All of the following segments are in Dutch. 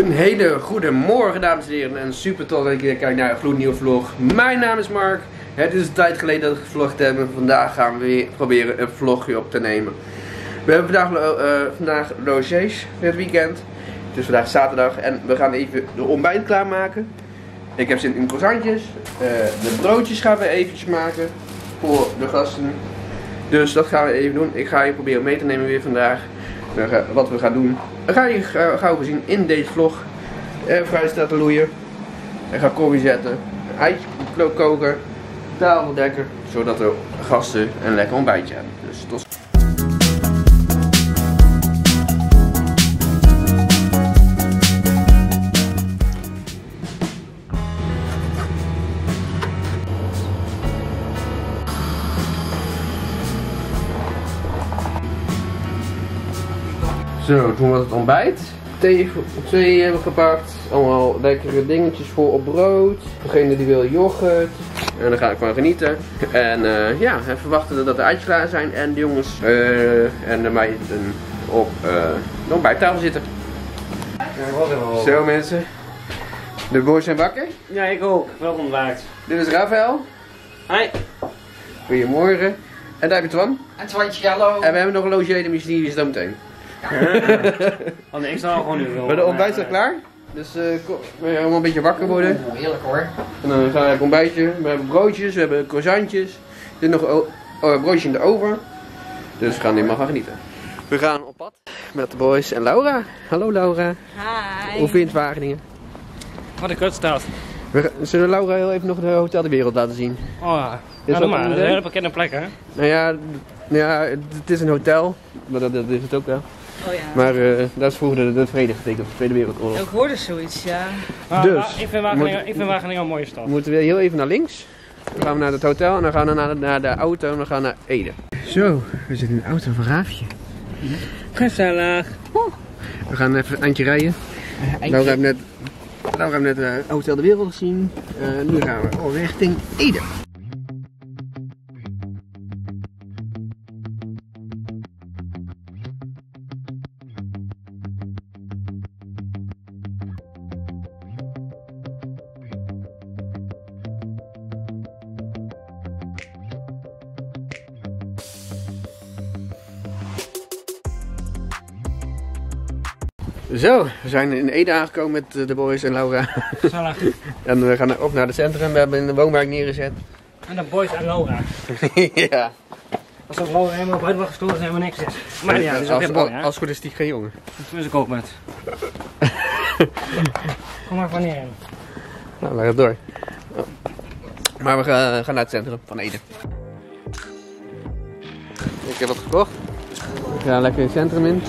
Een hele goede morgen dames en heren en super tof dat ik weer kijk naar een gloednieuwe vlog. Mijn naam is Mark. Het is een tijd geleden dat we gevlogd hebben. Vandaag gaan we weer proberen een vlogje op te nemen. We hebben vandaag, uh, vandaag logies het weekend. Het is vandaag zaterdag en we gaan even de ontbijt klaarmaken. Ik heb zin in croissantjes. Uh, de broodjes gaan we eventjes maken voor de gasten. Dus dat gaan we even doen. Ik ga je proberen mee te nemen weer vandaag. Wat we gaan doen. Dan ga je gauw zien in deze vlog. Airfryer staat te loeien. Ik ga koffie zetten. Eitje koken. Tafel dekken. Zodat de gasten een lekker ontbijtje hebben. Dus tot Zo, toen was het ontbijt. Thee, thee hebben we gepakt. Allemaal lekkere dingetjes voor op brood. Degene die wil yoghurt. En dan ga ik van genieten. En uh, ja, even wachten dat de eitjes klaar zijn. En de jongens uh, en de meiden op uh, de ontbijttafel zitten. Zo mensen. De boys zijn wakker. Ja, ik ook. Welkom ontwaakt. Dit is Rafael. Hi. Goedemorgen. En daar heb je Twan. En Twantje, hallo. En we hebben nog een logé de mysterie zo meteen. oh nee, ik sta gewoon nu wel. Maar de ontbijt staat klaar. Dus uh, we allemaal een beetje wakker worden. Oeh, heerlijk hoor. En dan gaan we een ontbijtje. We hebben broodjes, we hebben croissantjes. Er zit nog een broodje in de oven. Dus we gaan helemaal gaan genieten. We gaan op pad met de boys en Laura. Hallo Laura. Hi. Hoe vind je het Wageningen? Wat een kutstad. We zullen Laura heel even nog de Hotel de Wereld laten zien? Oh ja. Ja, doe maar. Dat is een hele bekende plek hè? Nou ja, nou ja, het is een hotel. Maar dat, dat is het ook wel. Oh ja. Maar uh, dat is vroeger de, de vrede getekend, de Tweede Wereldoorlog. Ik hoorde zoiets, ja. Ah, dus, ik vind Wageningen, moet, ik vind Wageningen een mooie stad. We moeten weer heel even naar links. Dan gaan we naar het hotel en dan gaan we naar de, naar de auto en dan gaan we naar Ede. Zo, we zitten in de auto van Raafje. Gezellig. We gaan even een eindje rijden. Uh, Laura heeft net, Laura heeft net uh, Hotel de Wereld gezien. Uh, nu gaan we richting Ede. Zo, we zijn in Ede aangekomen met de boys en Laura. Gezellig. en we gaan op naar het centrum. We hebben in de woonwijk neergezet. En de boys en Laura. ja. Als dat Laura helemaal buiten was gestolen, zijn we niks is. Maar ja, dat is als, ook mooi, hè? Als goed is die geen jongen. Dat is ik ook met. Kom maar van hierin. Nou, we gaan door. Maar we gaan, naar het centrum van Ede. Ik heb wat gekocht. We gaan lekker het centrum in.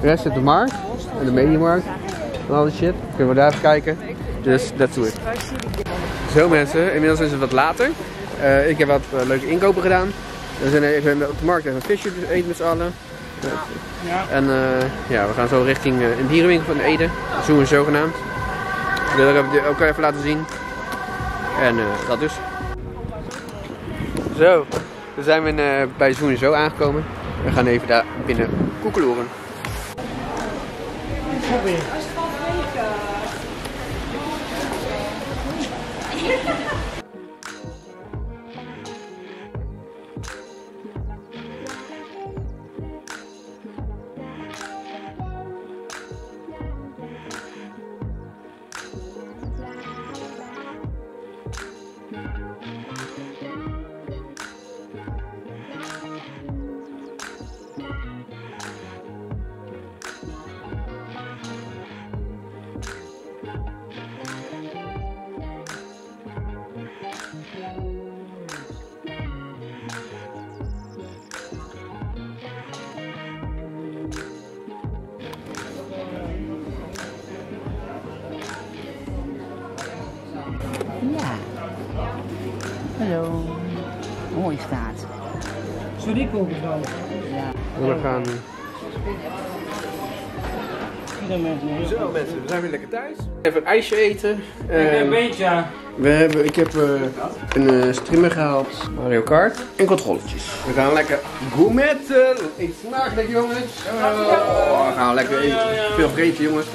De rest zit de markt en de mediamarkt en al die shit. Kunnen we daar even kijken. Dus that's it. Zo mensen, inmiddels is het wat later. Uh, ik heb wat uh, leuke inkopen gedaan. We zijn even op de markt even een visje eten met z'n allen. Ja. En uh, ja, we gaan zo richting een dierenwinkel van Ede. Zo zogenaamd. Dat heb ik ook even laten zien. En dat dus. Zo, dan zijn we bij Zoen Zo aangekomen. We gaan even daar binnen koekeloeren. Heavy. Hallo. Mooi staat. Zo die kopen dan. Ja. We gaan... Zo mensen, we zijn weer lekker thuis. Even een ijsje eten. een Ehm, beetje. we hebben, ik heb eh, een uh, streamer gehaald, Mario Kart en controletjes. We gaan lekker gourmetten. Eet smakelijk jongens. Oh, we gaan lekker eten. Veel vreten jongens.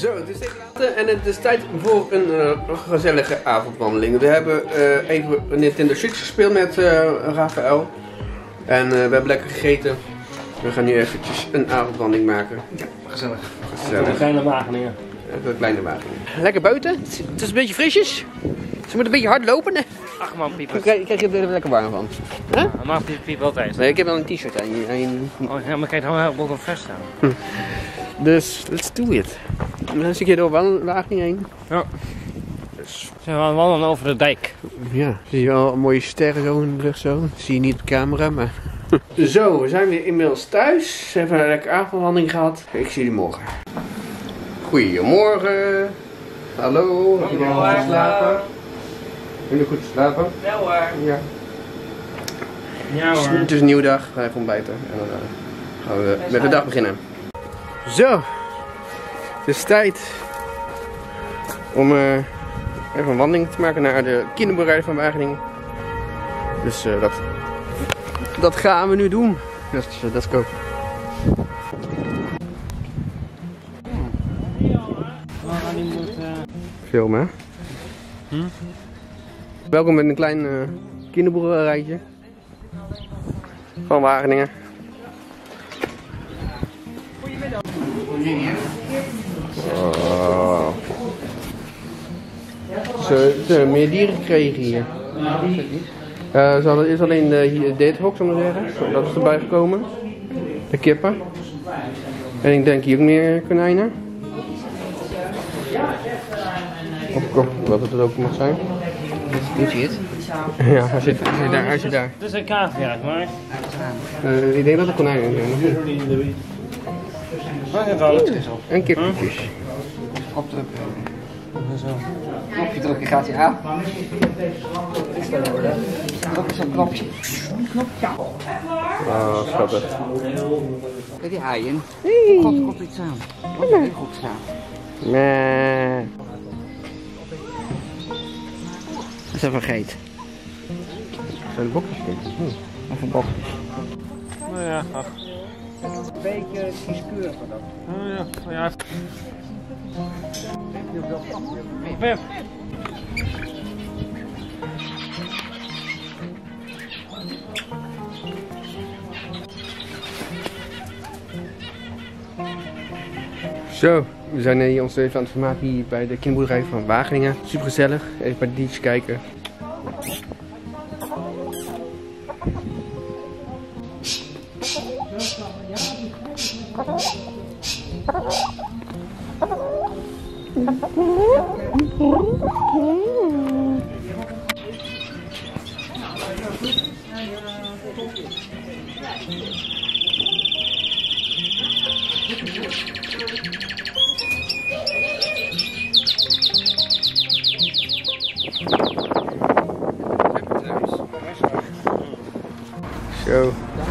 Zo, het is tegen later en het is tijd voor een eh, gezellige avondwandeling. We hebben eh, even Nintendo Switch gespeeld met eh, Rafael. En eh, we hebben lekker gegeten. We gaan nu eventjes een avondwandeling maken. Gezellig. Gezellig. Een kleine Wageningen. Even een kleine wagen. Lekker buiten. Het is- een beetje frisjes. Ze moeten een beetje hard lopen. hè. Ach man, Dan pieper. krijg, krijg je er lekker warm van. Normaal piep, piep altijd. Nee, ik heb wel een t-shirt aan. je- aan je- Oh, ja, maar kijk, dan wel op vest staan. Dus, let's do it. En dan zit je door wel wagen heen. Ja. Dus, Zijn we aan het wandelen over de dijk. ja, zie je wel mooie sterren zo in de lucht zo. Dat zie je niet op camera, maar... zo, we zijn weer inmiddels thuis. We hebben een lekker avondwandeling gehad. Ik zie jullie morgen. Goedemorgen. Hallo. Heb jullie goed geslapen? Jullie goed geslapen? Wel hoor. Ja. Ja Het is een nieuwe dag, we gaan even ontbijten en dan eh, gaan we met de dag beginnen. Zo, is tijd om eh, even een wandeling te maken naar de kinderboerderij van Wageningen. Dus eh, dat, dat gaan we nu doen. Dus uh, let's go. die moet... eh, Filmen, hè? Hm? Welkom met een klein eh, kinderboerderijtje van Wageningen. Oh. Ze, ze hebben meer dieren gekregen hier. Eh, ze hadden eerst alleen de, hier, dit hok, zullen we zeggen. Dat is erbij gekomen. De kippen. En ik denk hier ook meer konijnen. Of kop, wat het ook mag zijn. Doet hij het? Ja, hij zit, hij zit daar, hij zit daar. Het is een cavia, maar... Eh, ik denk dat er konijnen zijn. Het is op. Druk. Knopje drukken gaat hij aan. Knopje zo'n knopje. Oh, schattig. Kijk die haaien. God, er komt iets aan. Wat is heel goed staan. Nee. Dat is even vergeten. Zijn de bokjes? Hm. Of een bokjes. Nou ja, ach. Een beetje kieskeurig van dat. Oh ja, oh ja. Pep. Zo, we zijn hier ons even aan het vermaken hier bij de kinderboerderij van Wageningen. Super gezellig. Even bij de diertjes kijken. Zo,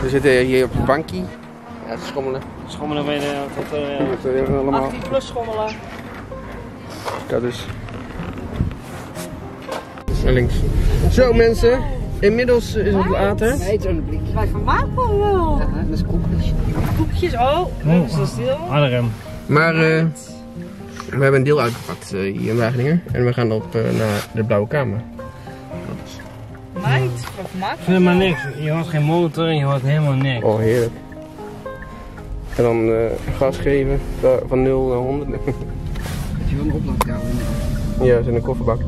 we zitten hier op het bankje. Ja, te schommelen. Schommelen de... Tot, eh, Dat is allemaal. 18 plus schommelen. Dat is. Naar links. Zo mensen, inmiddels is het later. Nee, zo'n blikje. Wij vermaken wel. Ja, dat is koekjes. Koekjes, oh. Even zo stil. Maar eh, we hebben een deel uitgepakt eh, hier in Wageningen. En we gaan op eh, naar de Blauwe Kamer. Meid, wij vermaken Helemaal niks. Je hoort geen motor en je hoort helemaal niks. Oh, heerlijk. En dan eh, gas geven eh, van 0 naar 100. Heb je wel een oplaadkamer in de ja, dat is in een kofferbak.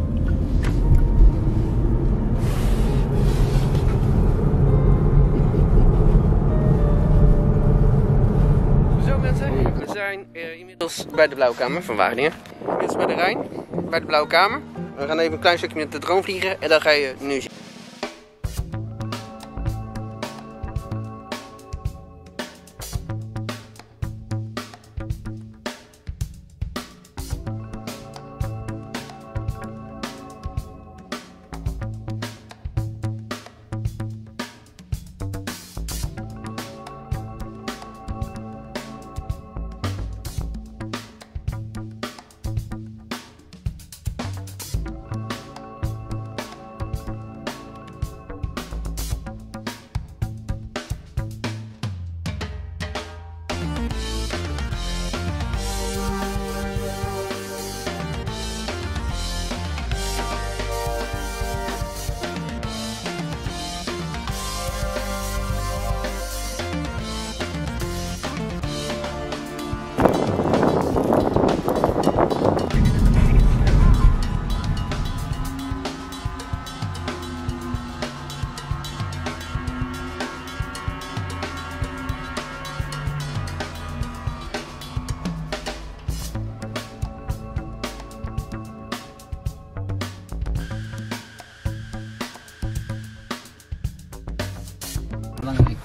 Zo mensen, we zijn eh, inmiddels bij de Blauwe Kamer van Wageningen. Is bij de Rijn, bij de Blauwe Kamer. We gaan even een klein stukje met de drone vliegen en dan ga je nu zien.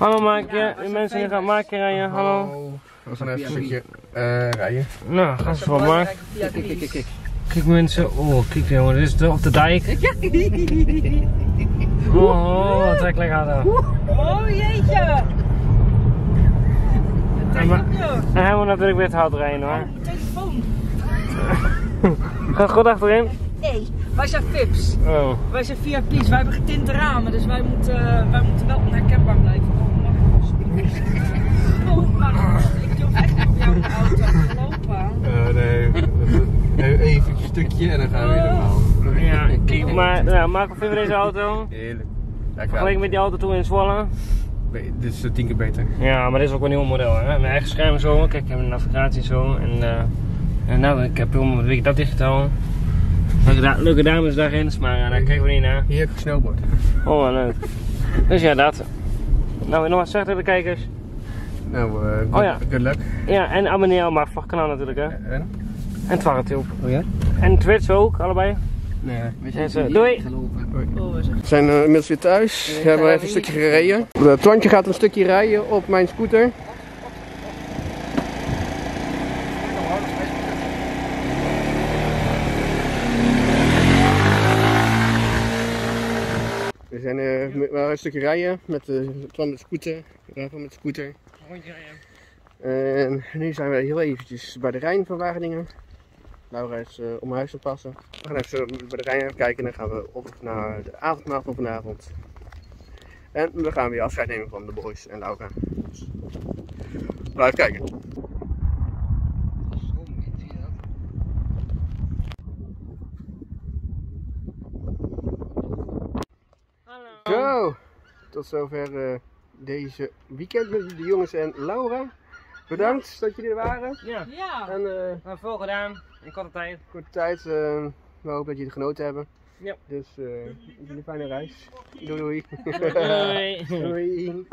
Hallo Maakje, u mensen die gaan Maakje rijden, hallo. We gaan even een stukje eh, rijden. Nou, ga eens voor Mark. Kijk, kijk, kijk, kijk. Kijk mensen, oh kijk jongen, dit is de, op de dijk. Oh, wat trek lekker aan. Oh jeetje! En hij moet natuurlijk weer het hout rijden hoor. telefoon. Gaat goed achterin? Nee, wij zijn VIP's. Oh. Wij zijn VIP's. Wij hebben getinte ramen, dus wij moeten, wij moeten wel onherkenbaar blijven. Oh, mag ik? Oh, maar ik durf echt niet op jouw auto te lopen. Eh, nee, even een stukje en dan gaan we weer normaal. Ja, kijk, maar nou, vind je deze auto? Heerlijk. Ik Vergeleken met die auto toen in Zwolle? Be- Dit is eh, tien keer beter. Ja, maar dit is ook een nieuw model hè. Mijn eigen scherm zo, kijk, ik heb een navigatie en zo. En, eh, en nou, ik heb helemaal dat digitaal. Leuke, da leuke dames daarin, maar uh, daar kijken we niet naar. Hier heb ik gesnowboard. Oh, wat leuk. Dus ja, dat. Nou, nog wat zeggen tegen de kijkers? Nou, eh good, Oh ja. good luck. Ja, en abonneer op mijn vlogkanaal natuurlijk hè. En? En Twarretube. Oh ja? En Twitch ook, allebei. Nee. We Doei. Oh, we zijn We zijn eh, inmiddels weer thuis. We hebben even een stukje gereden. Het Twantje gaat een stukje rijden op mijn scooter. We zijn eh, met- we gaan een stukje rijden met de scooter. Rafa met de scooter. En nu zijn we heel eventjes bij de Rijn van Wageningen. Laura is eh, om huis te passen. We gaan even bij de Rijn even kijken en dan gaan we op naar de avondmaal van vanavond. En we gaan weer afscheid nemen van de boys en Laura. Dus blijf kijken. Hallo. Zo, tot zover eh, deze weekend met de jongens en Laura. Bedankt dat jullie er waren. Ja, Ja. En eh, we hebben veel gedaan in korte tijd. korte tijd. eh, we hopen dat jullie genoten hebben. Ja. Dus eh, jullie een fijne reis. Doei doei. Doei. doei.